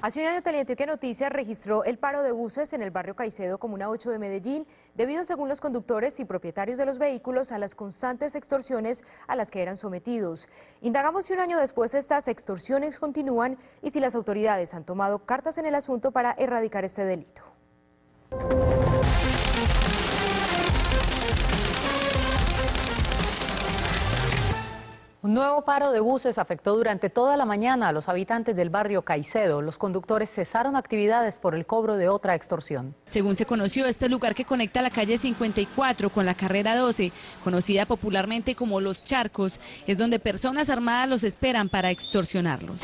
Hace un año Teleantioquia Noticias registró el paro de buses en el barrio Caicedo, Comuna 8 de Medellín, debido, según los conductores y propietarios de los vehículos, a las constantes extorsiones a las que eran sometidos. Indagamos si un año después estas extorsiones continúan y si las autoridades han tomado cartas en el asunto para erradicar este delito. Nuevo paro de buses afectó durante toda la mañana a los habitantes del barrio Caicedo. Los conductores cesaron actividades por el cobro de otra extorsión. Según se conoció, este lugar que conecta la calle 54 con la carrera 12, conocida popularmente como Los Charcos, es donde personas armadas los esperan para extorsionarlos.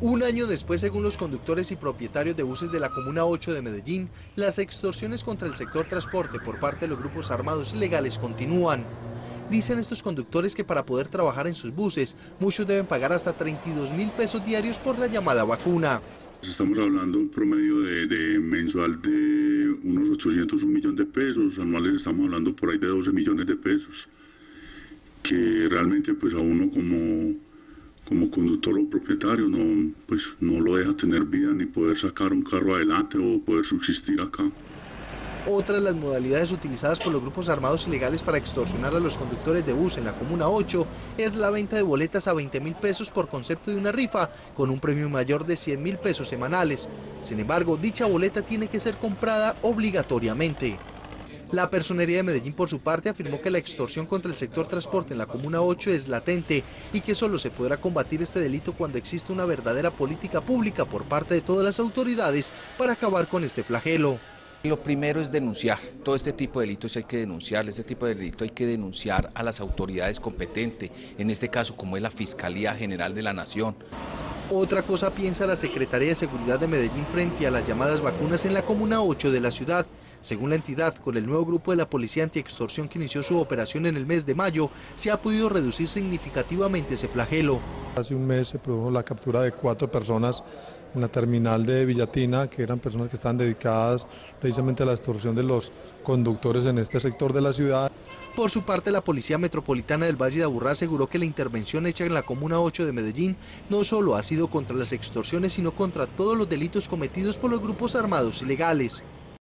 Un año después, según los conductores y propietarios de buses de la Comuna 8 de Medellín, las extorsiones contra el sector transporte por parte de los grupos armados ilegales continúan. Dicen estos conductores que para poder trabajar en sus buses, muchos deben pagar hasta 32 mil pesos diarios por la llamada vacuna. Estamos hablando un promedio de, mensual de unos 800, un millón de pesos, anuales estamos hablando por ahí de 12 millones de pesos, que realmente pues a uno como, como conductor o propietario no, pues, no lo deja tener vida ni poder sacar un carro adelante o poder subsistir acá. Otra de las modalidades utilizadas por los grupos armados ilegales para extorsionar a los conductores de bus en la Comuna 8 es la venta de boletas a 20 mil pesos por concepto de una rifa, con un premio mayor de 100 mil pesos semanales. Sin embargo, dicha boleta tiene que ser comprada obligatoriamente. La Personería de Medellín, por su parte, afirmó que la extorsión contra el sector transporte en la Comuna 8 es latente y que solo se podrá combatir este delito cuando existe una verdadera política pública por parte de todas las autoridades para acabar con este flagelo. Lo primero es denunciar, todo este tipo de delitos hay que denunciar, este tipo de delito hay que denunciar a las autoridades competentes, en este caso como es la Fiscalía General de la Nación. Otra cosa piensa la Secretaría de Seguridad de Medellín frente a las llamadas vacunas en la Comuna 8 de la ciudad. Según la entidad, con el nuevo grupo de la Policía Antiextorsión que inició su operación en el mes de mayo, se ha podido reducir significativamente ese flagelo. Hace un mes se produjo la captura de cuatro personas en la terminal de Villatina, que eran personas que estaban dedicadas precisamente a la extorsión de los conductores en este sector de la ciudad. Por su parte, la Policía Metropolitana del Valle de Aburrá aseguró que la intervención hecha en la Comuna 8 de Medellín no solo ha sido contra las extorsiones, sino contra todos los delitos cometidos por los grupos armados ilegales.